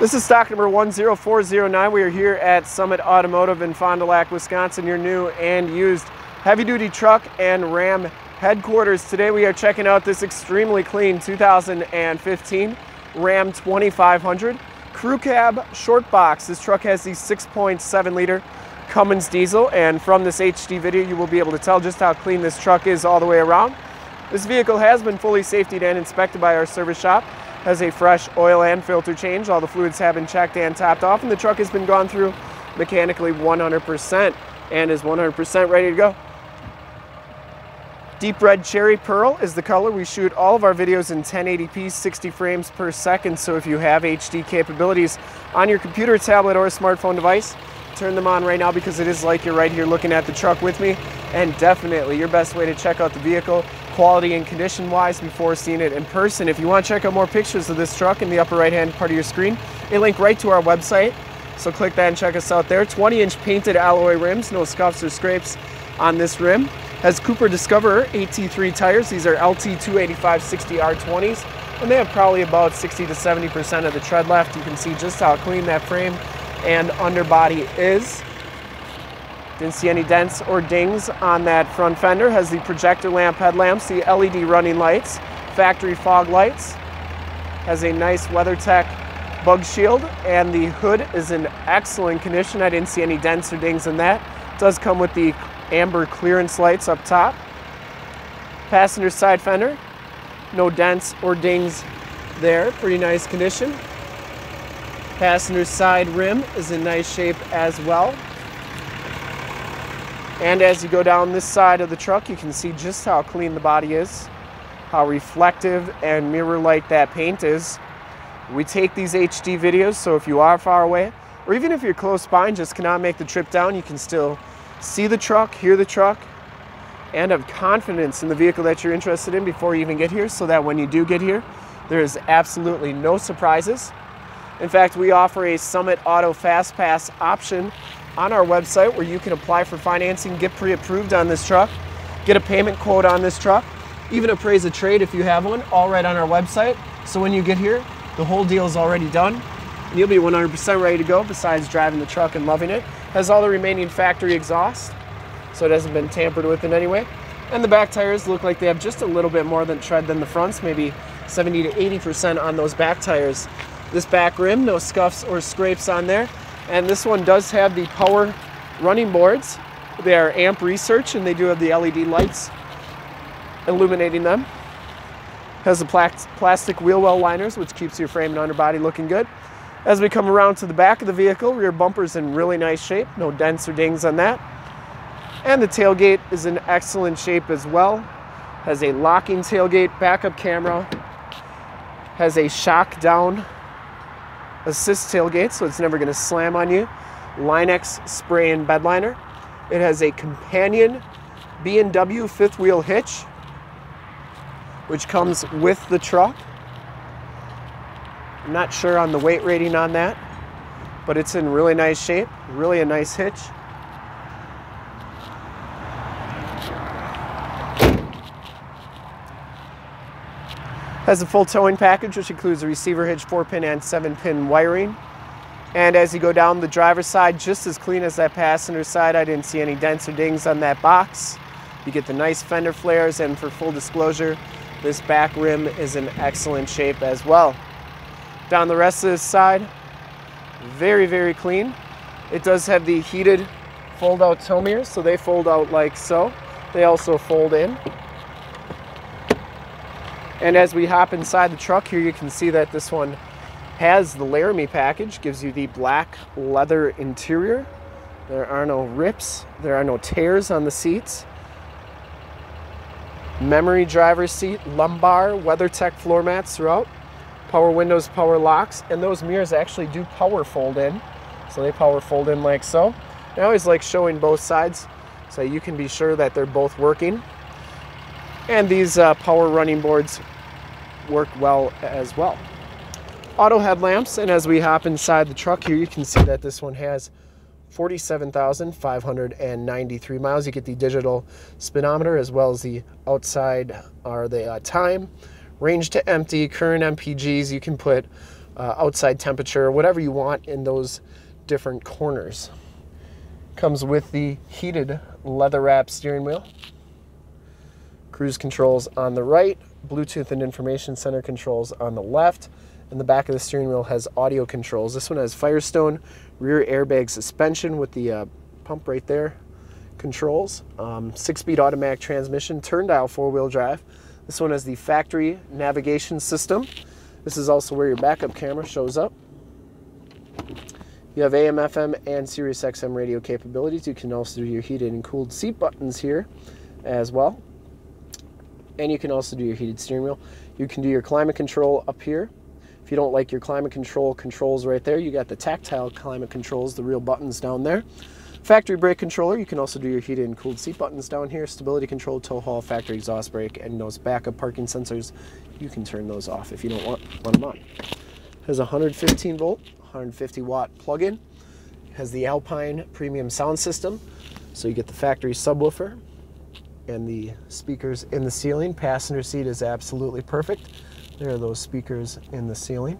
This is stock number 10409. We are here at Summit Automotive in Fond du Lac, Wisconsin, your new and used heavy duty truck and Ram headquarters. Today we are checking out this extremely clean 2015 Ram 2500 crew cab short box. This truck has the 6.7 liter Cummins diesel and from this HD video you will be able to tell just how clean this truck is all the way around. This vehicle has been fully safetied and inspected by our service shop has a fresh oil and filter change. All the fluids have been checked and topped off, and the truck has been gone through mechanically 100% and is 100% ready to go. Deep red cherry pearl is the color. We shoot all of our videos in 1080p, 60 frames per second, so if you have HD capabilities on your computer, tablet, or smartphone device, turn them on right now because it is like you're right here looking at the truck with me, and definitely your best way to check out the vehicle quality and condition wise before seeing it in person. If you want to check out more pictures of this truck in the upper right hand part of your screen, a link right to our website. So click that and check us out there. 20 inch painted alloy rims, no scuffs or scrapes on this rim. Has Cooper Discoverer AT3 tires. These are LT 285 60 R20s and they have probably about 60 to 70% of the tread left. You can see just how clean that frame and underbody is. Didn't see any dents or dings on that front fender. Has the projector lamp headlamps, the LED running lights, factory fog lights. Has a nice WeatherTech bug shield and the hood is in excellent condition. I didn't see any dents or dings in that. Does come with the amber clearance lights up top. Passenger side fender, no dents or dings there. Pretty nice condition. Passenger side rim is in nice shape as well. And as you go down this side of the truck, you can see just how clean the body is, how reflective and mirror-like that paint is. We take these HD videos, so if you are far away, or even if you're close by and just cannot make the trip down, you can still see the truck, hear the truck, and have confidence in the vehicle that you're interested in before you even get here, so that when you do get here, there is absolutely no surprises. In fact, we offer a Summit Auto Fast Pass option on our website where you can apply for financing, get pre-approved on this truck, get a payment quote on this truck, even appraise a trade if you have one, all right on our website. So when you get here, the whole deal is already done. And you'll be 100% ready to go besides driving the truck and loving it. Has all the remaining factory exhaust, so it hasn't been tampered with in any way. And the back tires look like they have just a little bit more than tread than the fronts, maybe 70 to 80% on those back tires. This back rim, no scuffs or scrapes on there. And this one does have the power running boards. They are amp research and they do have the LED lights illuminating them. Has the plastic wheel well liners, which keeps your frame and underbody looking good. As we come around to the back of the vehicle, rear bumper's in really nice shape. No dents or dings on that. And the tailgate is in excellent shape as well. Has a locking tailgate, backup camera. Has a shock down assist tailgate, so it's never going to slam on you. Line-X spray and bed liner. It has a companion B&W fifth wheel hitch, which comes with the truck. I'm not sure on the weight rating on that, but it's in really nice shape, really a nice hitch. Has a full towing package, which includes a receiver hitch, 4-pin and 7-pin wiring. And as you go down the driver's side, just as clean as that passenger side, I didn't see any dents or dings on that box. You get the nice fender flares, and for full disclosure, this back rim is in excellent shape as well. Down the rest of this side, very, very clean. It does have the heated fold-out tow mirrors, so they fold out like so. They also fold in. And as we hop inside the truck here, you can see that this one has the Laramie package, gives you the black leather interior. There are no rips, there are no tears on the seats. Memory driver's seat, lumbar, WeatherTech floor mats throughout. Power windows, power locks, and those mirrors actually do power fold in. So they power fold in like so. I always like showing both sides so you can be sure that they're both working. And these uh, power running boards work well as well. Auto headlamps, and as we hop inside the truck here, you can see that this one has 47,593 miles. You get the digital speedometer as well as the outside are the uh, time, range to empty, current MPGs. You can put uh, outside temperature, whatever you want in those different corners. Comes with the heated leather wrap steering wheel, cruise controls on the right, Bluetooth and information center controls on the left, and the back of the steering wheel has audio controls. This one has Firestone rear airbag suspension with the uh, pump right there controls, um, six-speed automatic transmission, turn dial four-wheel drive. This one has the factory navigation system. This is also where your backup camera shows up. You have AM, FM, and Sirius XM radio capabilities. You can also do your heated and cooled seat buttons here as well. And you can also do your heated steering wheel. You can do your climate control up here. If you don't like your climate control controls right there, you got the tactile climate controls, the real buttons down there. Factory brake controller, you can also do your heated and cooled seat buttons down here. Stability control, tow haul, factory exhaust brake, and those backup parking sensors, you can turn those off if you don't want, want them on. Has a 115 volt 150 watt plug-in. Has the Alpine premium sound system, so you get the factory subwoofer and the speakers in the ceiling. Passenger seat is absolutely perfect. There are those speakers in the ceiling.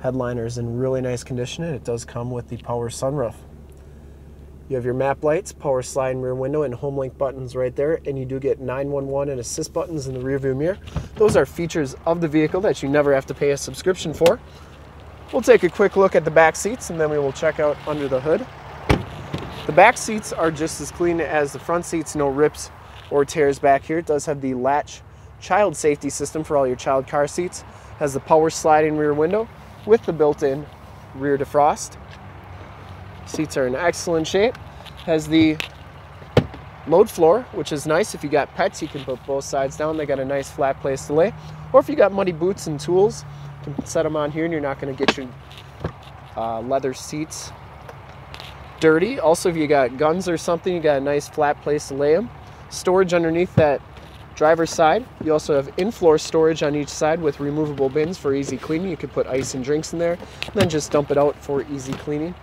Headliner is in really nice condition and it does come with the power sunroof. You have your map lights, power slide rear window, and home link buttons right there. And you do get 911 and assist buttons in the rear view mirror. Those are features of the vehicle that you never have to pay a subscription for. We'll take a quick look at the back seats and then we will check out under the hood. The back seats are just as clean as the front seats, no rips or tears back here. It does have the latch child safety system for all your child car seats. Has the power sliding rear window with the built-in rear defrost. Seats are in excellent shape. Has the load floor, which is nice. If you got pets, you can put both sides down. They got a nice flat place to lay. Or if you got muddy boots and tools, you can set them on here and you're not going to get your uh, leather seats dirty. Also, if you got guns or something, you got a nice flat place to lay them. Storage underneath that driver's side. You also have in-floor storage on each side with removable bins for easy cleaning. You could put ice and drinks in there, and then just dump it out for easy cleaning.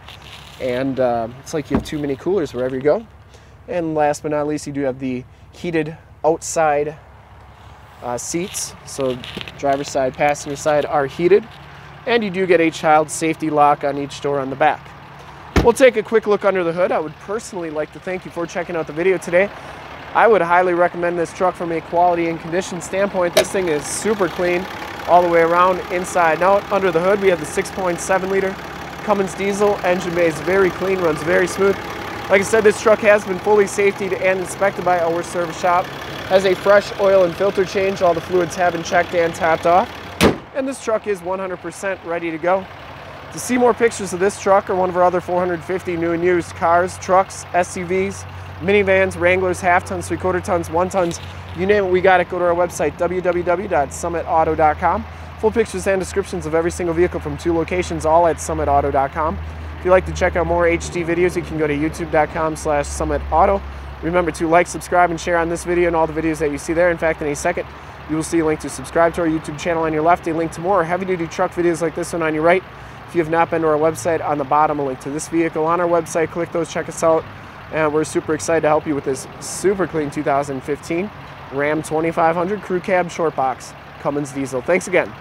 And uh, it's like you have too many coolers wherever you go. And last but not least, you do have the heated outside uh, seats. So driver's side, passenger side are heated. And you do get a child safety lock on each door on the back. We'll take a quick look under the hood. I would personally like to thank you for checking out the video today. I would highly recommend this truck from a quality and condition standpoint. This thing is super clean all the way around, inside out. Under the hood, we have the 6.7 liter Cummins diesel. Engine bay is very clean, runs very smooth. Like I said, this truck has been fully safetied and inspected by our service shop. Has a fresh oil and filter change. All the fluids have been checked and topped off. And this truck is 100% ready to go. To see more pictures of this truck or one of our other 450 new and used cars, trucks, SUVs, minivans, Wranglers, half tons, three quarter tons, one tons, you name it, we got it. Go to our website, www.summitauto.com. Full pictures and descriptions of every single vehicle from two locations, all at summitauto.com. If you'd like to check out more HD videos, you can go to youtube.com slash summitauto. Remember to like, subscribe, and share on this video and all the videos that you see there. In fact, in a second, you will see a link to subscribe to our YouTube channel on your left, a link to more heavy-duty truck videos like this one on your right. If you have not been to our website, on the bottom, a link to this vehicle on our website. Click those, check us out. And we're super excited to help you with this super clean 2015 Ram 2500 Crew Cab Short Box Cummins Diesel. Thanks again.